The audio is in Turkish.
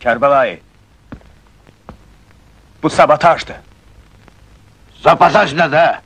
Kerbelayı. Bu sabotajdı. Sabotaj ne de?